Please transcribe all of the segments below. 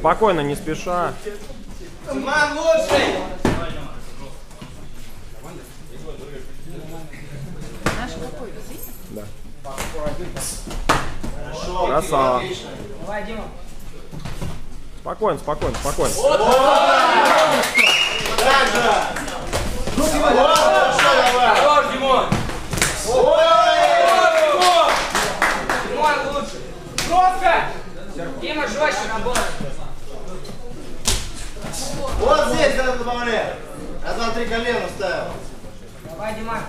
Спокойно, не спеша. Лучший! Да. Красава. Дима. Спокойно, спокойно, спокойно. Хорошо, давай. Хорош, Димон. Ой! Димон лучше. Жестко. Дима жестче работает. Вот здесь надо добавлять. Раз, два, три колено ставил. Давай, Диман.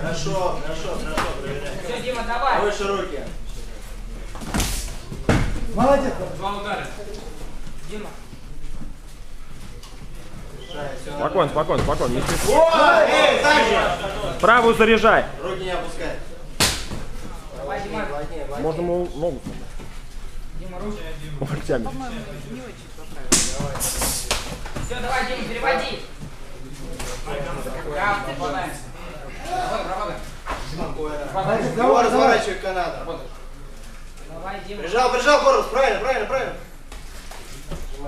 Хорошо, хорошо, хорошо, проверяй. Все, Дима, давай. Выше руки. Два удара. Дима. Спокойно, спокойно, спокойно. Не. О, эй, же. Правую заряжай. Руки не опускай. Давай, плотнее. Можно ему ногу Дима, руки. Все, давай, Дима, переводи. Да, работаем. Его разворачивай к канату. Давай, Дима. Прижал, прижал корпус. Правильно, правильно, правильно.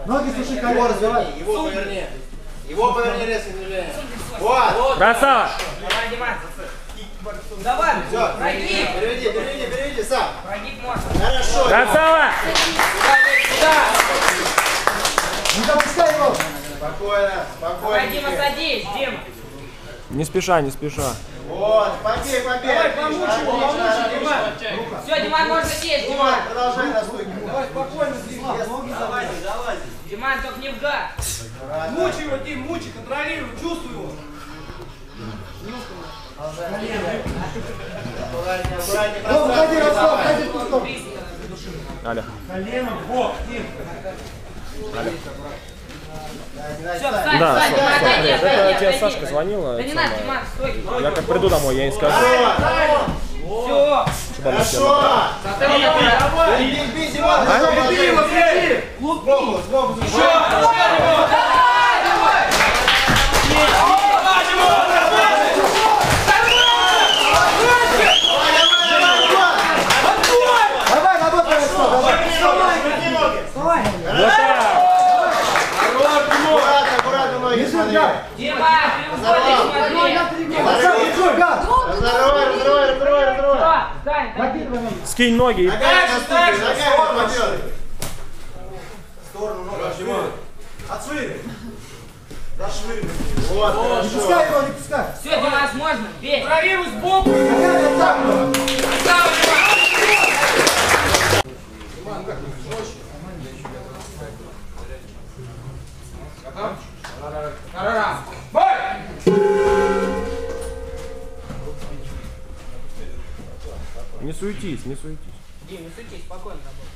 Ноги слушай, Его колено, разверни, его поверни. Его поверни резко движение. Вот. Красава! Давай, Диман. Давай, Все, переведи, переведи, переведи сам. Хорошо. Красава! Не допускай его. Спокойно, Давай, Дима, спокойно. садись, Дима. Не спеша, не спеша. Вот, побей, побей. Давай, помучи его, помучи, Диман. Все, Диман, можно сесть, Диман, Диман. продолжай на стойке. Диман, только не в гад. Мучай его, Дим, мучай, контролируй, чувствуй его. Аккуратнее, аккуратнее, Ну, уходи, Ростов, давай. уходи в ту сторону. Аля. Коленом в бок, Дим. Да, не надо Все, встань, Да, встань, стоп. отойди, Нет, это тебе. Сашка звонила. Да не надо. Диман, стой. Я как приду домой, я ей скажу. Все. хорошо. Застыл, давай. Бей, бей, бей, Диман, Бей его, бей! Сбоку, сбоку, сбоку. Давай, работай, Ростов, давай. Вот так! Аккуратно, аккуратно ноги смотри. Дима, треугольник смотри. Пацан, держи, гад. Разорвай, разорвай, разорвай, разорвай. Все, встань, встань. Накидывай ноги. Скинь ноги. на ступень, ногами попадет. В сторону ногу отшвыривай. Зашвыривай. Вот, Не пускай его, не пускай. Все, Димас, можно. Бей. Контролируй сбоку. Ногами так. Красава, Димас. Не суетись, не суетись. Дим, не стучись, спокойно работай.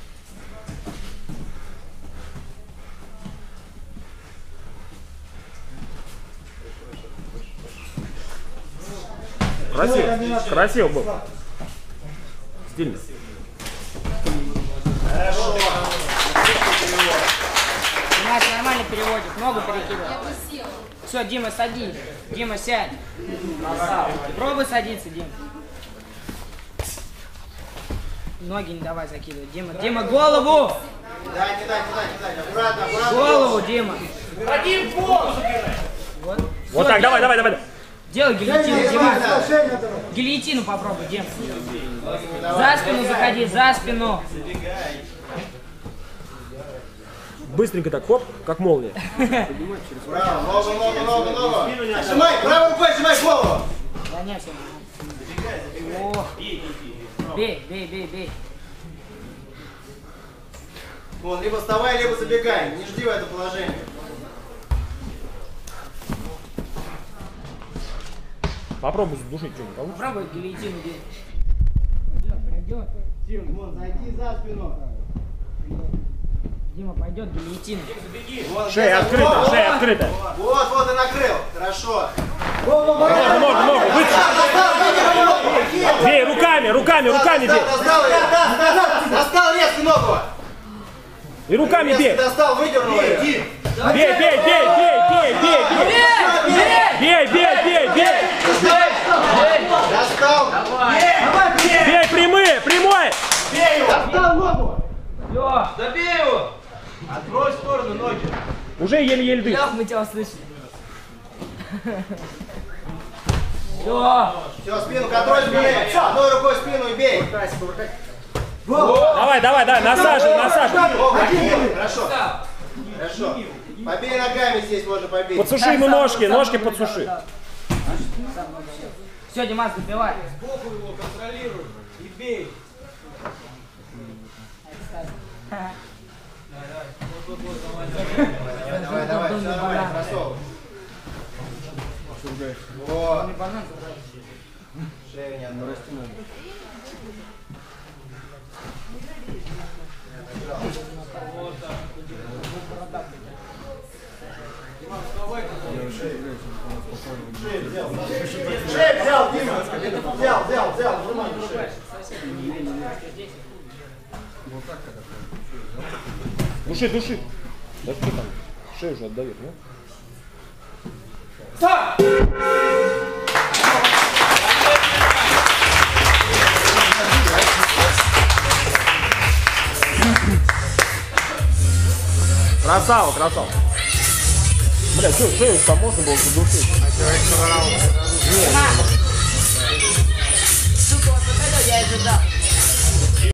Красиво. Красиво был. Стильно. Хорошо. Димас нормально переводит, ногу перекидывай. Все, Дима, садись. Дима, сядь. Пробуй садиться, Дим. Ноги не давай закидывать. Дима, Дима, голову! Дай, не дай, не дай, не дай. Аккуратно, аккуратно. Голову, Дима. Один в бок. Вот. Вот так, давай, давай, давай. Делай гильотину, Дима. Гильотину попробуй, Дим. За спину заходи, за спину. Быстренько так, хоп, как молния. Браво, ногу, ногу, ногу, ногу. Сжимай, правой рукой сжимай голову. Гоняйся. О. Бей, бей, бей, бей. Вон, либо вставай, либо забегай. Не жди в это положение. Попробуй задушить что-нибудь. получится? Попробуй гильотину, Дим. Пойдет, пойдет. Вон, зайди за спину. Дима, пойдет гильотина. Вон, Шея здесь открыта, вот, шея открыта. Вот, вот и накрыл. Хорошо. Можно, можно, можно. Быстро. Бей, руками, руками, руками бей. Достал, достал резко ногу. И руками бей. Достал, выдернул. Бей, бей, бей, бей, бей, бей, бей. Бей, бей, бей, бей. Достал. Бей, прямые, прямой. Бей его. Достал ногу. Все, забей его. Открой в сторону ноги. Уже еле-еле дышит. Мы тебя слышим. Все. Все, спину контроль, бей. Одной рукой спину и бей. Давай, давай, давай, насаживай, насаживай. Хорошо. Хорошо. Побей ногами здесь можно побить. Подсуши ему ножки, ножки подсуши. Все, Димас, забивай. Сбоку его контролируй и бей. Давай, давай, все нормально, кроссовок. Во. Шею не отбрось. Шею взял, Дима. Взял, взял, взял. Нажимай на шею. Души, души. Да что там? Шею уже отдает, ну? Красава, красава. Бля, что, шею там можно было задушить? Сука, вот это я ожидал.